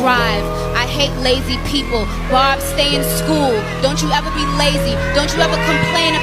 drive. I hate lazy people. Barb, stay in school. Don't you ever be lazy. Don't you ever complain about